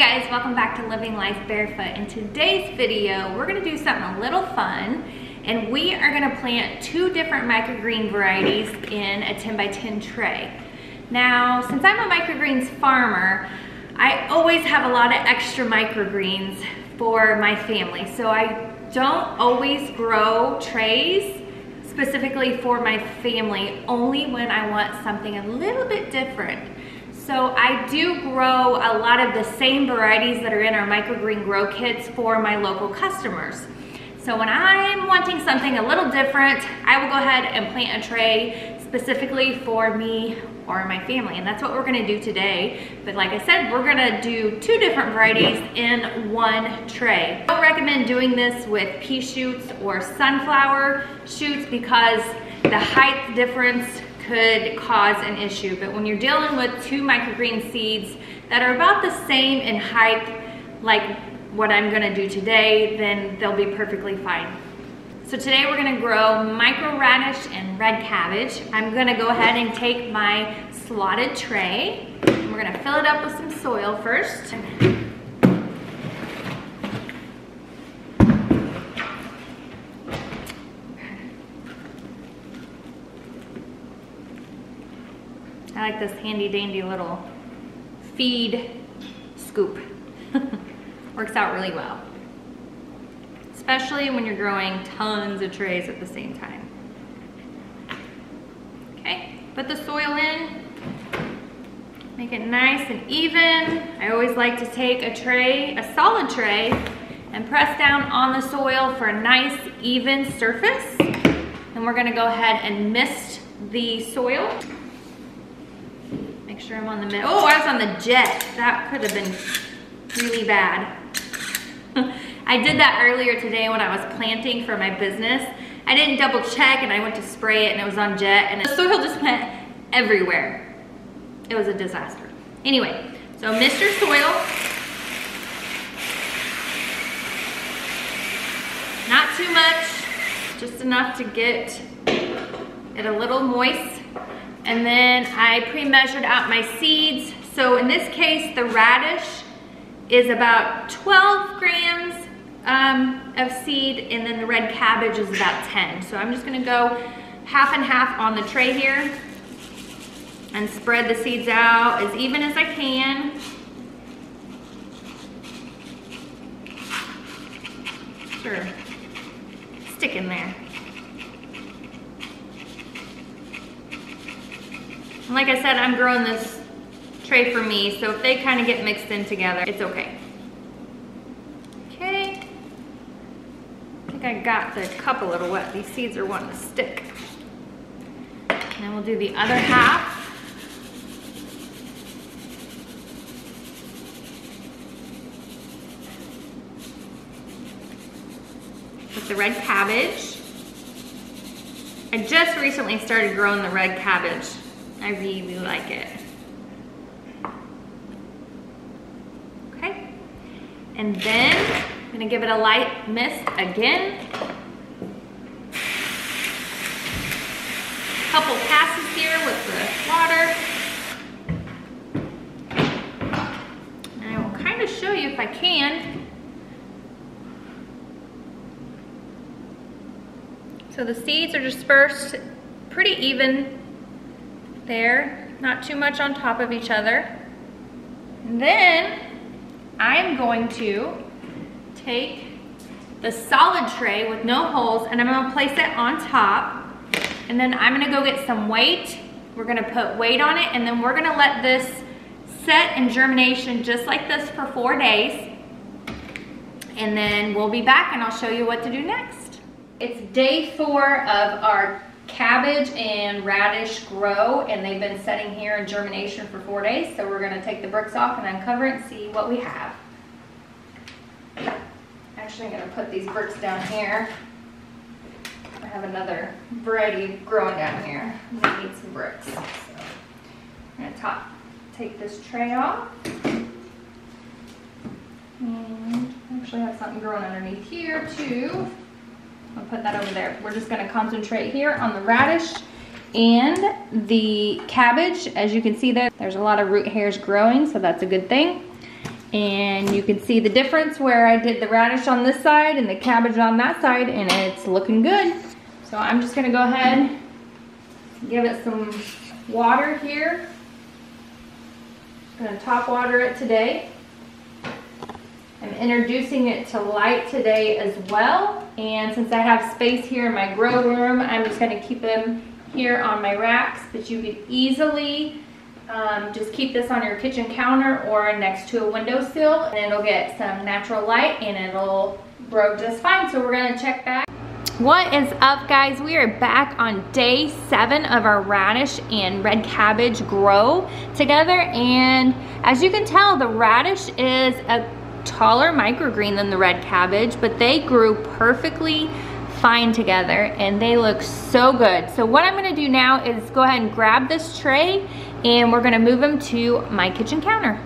guys, welcome back to Living Life Barefoot. In today's video, we're gonna do something a little fun and we are gonna plant two different microgreen varieties in a 10 by 10 tray. Now, since I'm a microgreens farmer, I always have a lot of extra microgreens for my family. So I don't always grow trays specifically for my family, only when I want something a little bit different. So I do grow a lot of the same varieties that are in our microgreen grow kits for my local customers. So when I'm wanting something a little different, I will go ahead and plant a tray specifically for me or my family. And that's what we're gonna do today. But like I said, we're gonna do two different varieties in one tray. I don't recommend doing this with pea shoots or sunflower shoots because the height difference could cause an issue. But when you're dealing with two microgreen seeds that are about the same in height, like what I'm gonna do today, then they'll be perfectly fine. So today we're gonna grow micro radish and red cabbage. I'm gonna go ahead and take my slotted tray. We're gonna fill it up with some soil first. I like this handy dandy little feed scoop. Works out really well. Especially when you're growing tons of trays at the same time. Okay, put the soil in. Make it nice and even. I always like to take a tray, a solid tray, and press down on the soil for a nice even surface. And we're gonna go ahead and mist the soil sure I'm on the middle. Oh, I was on the jet. That could have been really bad. I did that earlier today when I was planting for my business. I didn't double check and I went to spray it and it was on jet and the soil just went everywhere. It was a disaster. Anyway, so Mr. Soil. Not too much, just enough to get it a little moist and then I pre-measured out my seeds. So in this case, the radish is about 12 grams um, of seed and then the red cabbage is about 10. So I'm just gonna go half and half on the tray here and spread the seeds out as even as I can. Sure, stick in there. And like I said, I'm growing this tray for me, so if they kind of get mixed in together, it's okay. Okay. I think I got the cup a little wet. These seeds are wanting to stick. And then we'll do the other half. With the red cabbage. I just recently started growing the red cabbage. I really like it. Okay, and then I'm gonna give it a light mist again. Couple passes here with the water. And I will kind of show you if I can. So the seeds are dispersed pretty even there, not too much on top of each other. And then I'm going to take the solid tray with no holes and I'm gonna place it on top. And then I'm gonna go get some weight. We're gonna put weight on it and then we're gonna let this set in germination just like this for four days. And then we'll be back and I'll show you what to do next. It's day four of our cabbage and radish grow and they've been setting here in germination for four days. So we're gonna take the bricks off and uncover it and see what we have. Actually, I'm gonna put these bricks down here. I have another variety growing down here. We need some bricks. So I'm gonna top, take this tray off. And actually have something growing underneath here too. I'll put that over there. We're just gonna concentrate here on the radish and the cabbage. As you can see there, there's a lot of root hairs growing, so that's a good thing. And you can see the difference where I did the radish on this side and the cabbage on that side and it's looking good. So I'm just gonna go ahead, give it some water here. I'm gonna top water it today. I'm introducing it to light today as well. And since I have space here in my grow room, I'm just gonna keep them here on my racks, but you could easily um, just keep this on your kitchen counter or next to a windowsill and it'll get some natural light and it'll grow just fine. So we're gonna check back. What is up guys? We are back on day seven of our radish and red cabbage grow together. And as you can tell, the radish is a taller microgreen than the red cabbage, but they grew perfectly fine together and they look so good. So what I'm gonna do now is go ahead and grab this tray and we're gonna move them to my kitchen counter.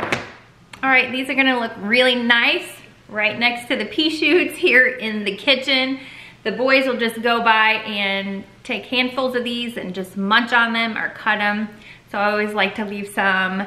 All right, these are gonna look really nice right next to the pea shoots here in the kitchen. The boys will just go by and take handfuls of these and just munch on them or cut them. So I always like to leave some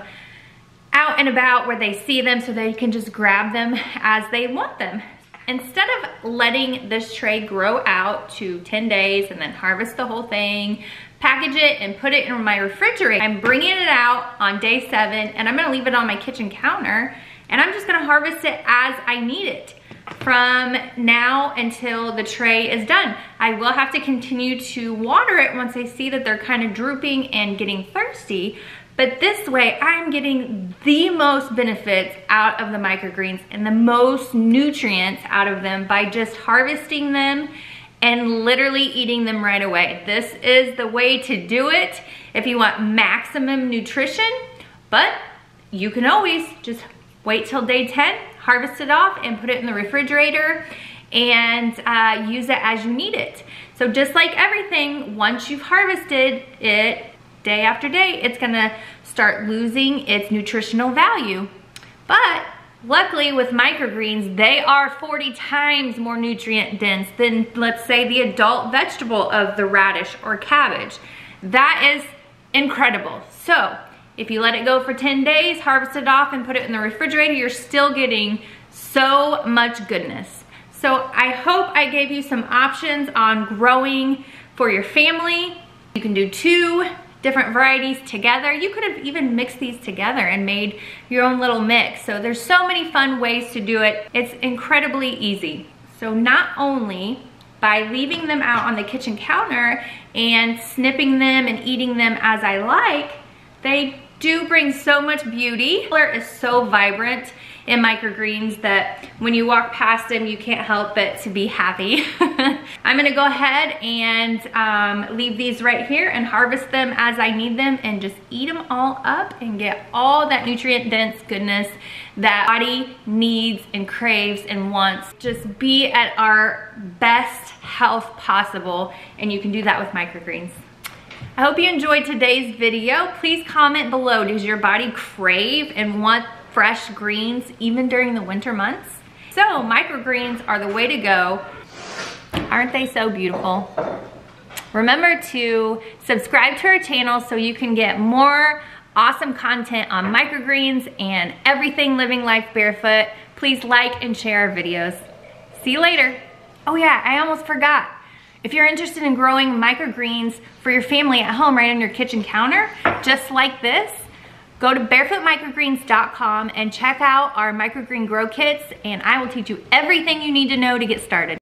out and about where they see them so they can just grab them as they want them. Instead of letting this tray grow out to 10 days and then harvest the whole thing, package it and put it in my refrigerator. I'm bringing it out on day seven and I'm gonna leave it on my kitchen counter and I'm just gonna harvest it as I need it from now until the tray is done. I will have to continue to water it once I see that they're kind of drooping and getting thirsty, but this way I'm getting the most benefits out of the microgreens and the most nutrients out of them by just harvesting them and literally eating them right away. This is the way to do it if you want maximum nutrition, but you can always just wait till day 10, harvest it off and put it in the refrigerator and uh, use it as you need it. So just like everything, once you've harvested it, day after day, it's gonna start losing its nutritional value. But Luckily with microgreens, they are 40 times more nutrient dense than let's say the adult vegetable of the radish or cabbage. That is incredible. So if you let it go for 10 days, harvest it off and put it in the refrigerator, you're still getting so much goodness. So I hope I gave you some options on growing for your family. You can do two different varieties together. You could have even mixed these together and made your own little mix. So there's so many fun ways to do it. It's incredibly easy. So not only by leaving them out on the kitchen counter and snipping them and eating them as I like, they do bring so much beauty. Color is so vibrant in microgreens that when you walk past them, you can't help but to be happy. I'm gonna go ahead and um, leave these right here and harvest them as I need them and just eat them all up and get all that nutrient dense goodness that body needs and craves and wants. Just be at our best health possible and you can do that with microgreens. I hope you enjoyed today's video. Please comment below, does your body crave and want fresh greens even during the winter months? So microgreens are the way to go. Aren't they so beautiful? Remember to subscribe to our channel so you can get more awesome content on microgreens and everything living life barefoot. Please like and share our videos. See you later. Oh yeah, I almost forgot. If you're interested in growing microgreens for your family at home right on your kitchen counter, just like this, go to barefootmicrogreens.com and check out our microgreen grow kits and I will teach you everything you need to know to get started.